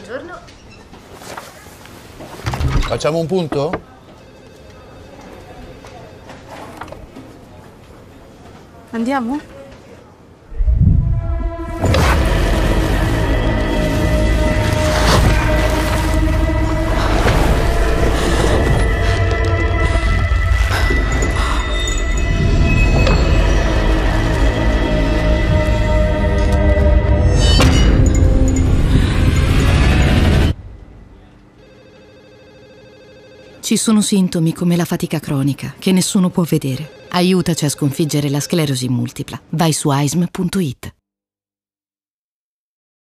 Buongiorno. Facciamo un punto? Andiamo? Ci sono sintomi come la fatica cronica che nessuno può vedere. Aiutaci a sconfiggere la sclerosi multipla. Vai su aism.it.